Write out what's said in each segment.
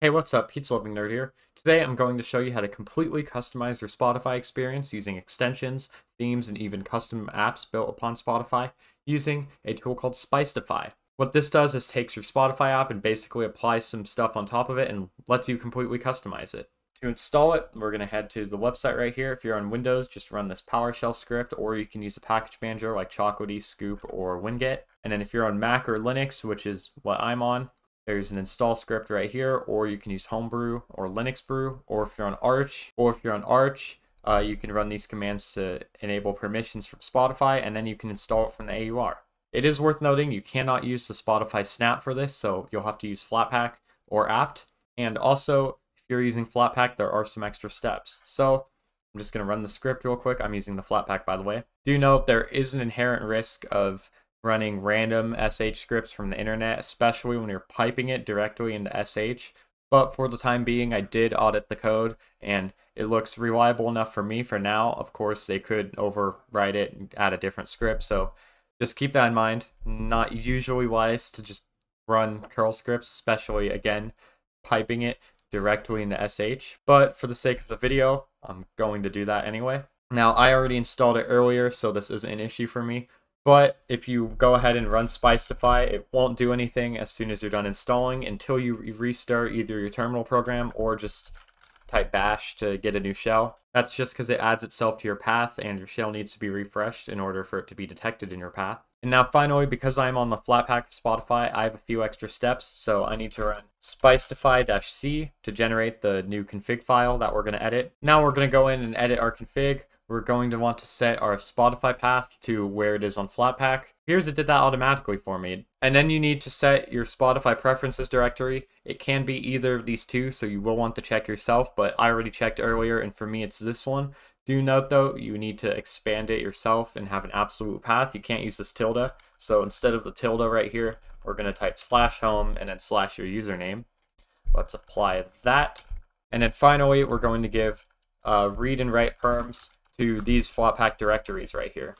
Hey, what's up? Pizza Loving Nerd here. Today I'm going to show you how to completely customize your Spotify experience using extensions, themes, and even custom apps built upon Spotify using a tool called Spicetify. What this does is takes your Spotify app and basically applies some stuff on top of it and lets you completely customize it. To install it, we're going to head to the website right here. If you're on Windows, just run this PowerShell script, or you can use a package manager like Chocolatey, Scoop, or Winget. And then if you're on Mac or Linux, which is what I'm on, there's an install script right here, or you can use Homebrew or Linux Brew, or if you're on Arch, or if you're on Arch, uh, you can run these commands to enable permissions from Spotify, and then you can install it from the AUR. It is worth noting you cannot use the Spotify Snap for this, so you'll have to use Flatpak or apt. And also, if you're using Flatpak, there are some extra steps. So I'm just going to run the script real quick. I'm using the Flatpak, by the way. Do note there is an inherent risk of running random SH scripts from the internet, especially when you're piping it directly into SH. But for the time being, I did audit the code and it looks reliable enough for me for now. Of course, they could overwrite it and add a different script. So just keep that in mind. Not usually wise to just run curl scripts, especially again, piping it directly into SH. But for the sake of the video, I'm going to do that anyway. Now, I already installed it earlier, so this isn't an issue for me. But if you go ahead and run Spicetify, it won't do anything as soon as you're done installing until you restart either your terminal program or just type bash to get a new shell. That's just because it adds itself to your path and your shell needs to be refreshed in order for it to be detected in your path. And now finally, because I'm on the Flatpak of Spotify, I have a few extra steps. So I need to run spicetify-c to generate the new config file that we're going to edit. Now we're going to go in and edit our config we're going to want to set our Spotify path to where it is on Flatpak. Here's it did that automatically for me. And then you need to set your Spotify preferences directory. It can be either of these two, so you will want to check yourself, but I already checked earlier, and for me it's this one. Do note though, you need to expand it yourself and have an absolute path. You can't use this tilde. So instead of the tilde right here, we're going to type slash home and then slash your username. Let's apply that. And then finally, we're going to give uh, read and write perms to these Flatpak directories right here.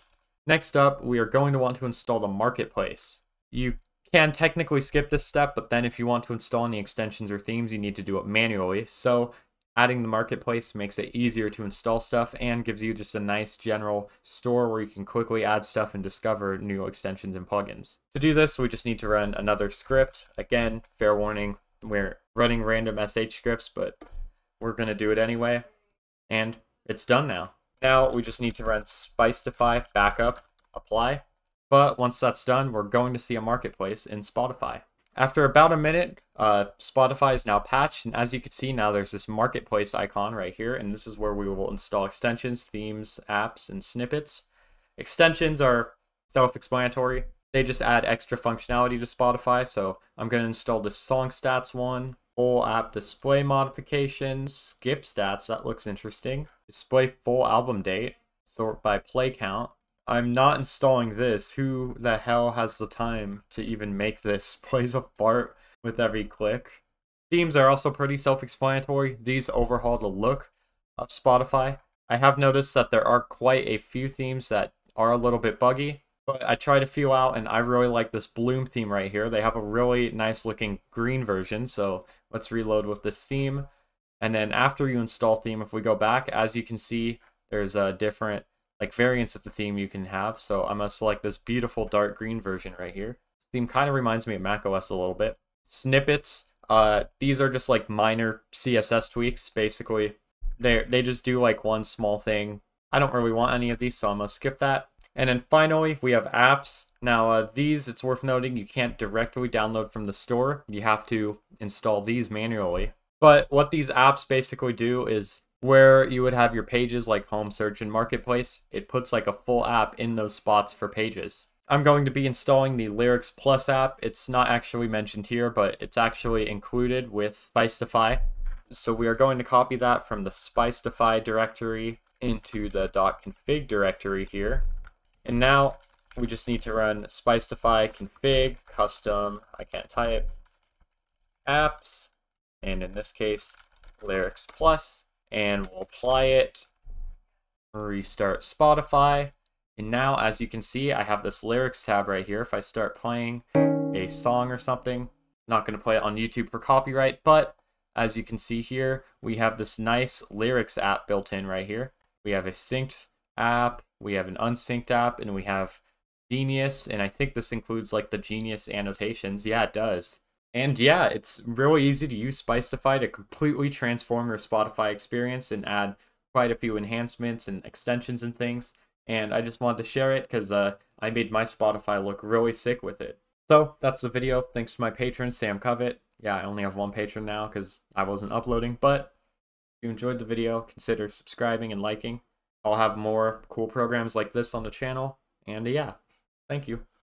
Next up, we are going to want to install the marketplace. You can technically skip this step, but then if you want to install any extensions or themes, you need to do it manually. So adding the marketplace makes it easier to install stuff and gives you just a nice general store where you can quickly add stuff and discover new extensions and plugins. To do this, we just need to run another script. Again, fair warning, we're running random SH scripts, but we're going to do it anyway. And it's done now. Now we just need to run Spicetify, backup, apply. But once that's done, we're going to see a marketplace in Spotify. After about a minute, uh, Spotify is now patched, and as you can see now there's this marketplace icon right here, and this is where we will install extensions, themes, apps, and snippets. Extensions are self-explanatory. They just add extra functionality to Spotify, so I'm going to install the song stats one, full app display modifications, skip stats, that looks interesting. Display full album date. Sort by play count. I'm not installing this. Who the hell has the time to even make this? Plays a fart with every click. Themes are also pretty self-explanatory. These overhaul the look of Spotify. I have noticed that there are quite a few themes that are a little bit buggy, but I tried a few out and I really like this Bloom theme right here. They have a really nice looking green version, so let's reload with this theme. And then after you install theme, if we go back, as you can see, there's a different like variants of the theme you can have. So I'm gonna select this beautiful dark green version right here. This theme kind of reminds me of macOS a little bit. Snippets, uh, these are just like minor CSS tweaks. Basically, they they just do like one small thing. I don't really want any of these, so I'm gonna skip that. And then finally, we have apps. Now, uh, these, it's worth noting, you can't directly download from the store. You have to install these manually. But what these apps basically do is where you would have your pages like home search and marketplace, it puts like a full app in those spots for pages. I'm going to be installing the Lyrics Plus app. It's not actually mentioned here, but it's actually included with Spicetify. So we are going to copy that from the Spicetify directory into the .config directory here. And now we just need to run Spicetify config custom, I can't type, apps, and in this case, Lyrics Plus, and we'll apply it, restart Spotify, and now as you can see, I have this lyrics tab right here. If I start playing a song or something, not going to play it on YouTube for copyright, but as you can see here, we have this nice lyrics app built in right here. We have a synced app, we have an unsynced app, and we have Genius, and I think this includes like the Genius annotations. Yeah, it does. And yeah, it's really easy to use Spicetify to completely transform your Spotify experience and add quite a few enhancements and extensions and things. And I just wanted to share it because uh, I made my Spotify look really sick with it. So that's the video. Thanks to my patron, Sam Covett. Yeah, I only have one patron now because I wasn't uploading. But if you enjoyed the video, consider subscribing and liking. I'll have more cool programs like this on the channel. And yeah, thank you.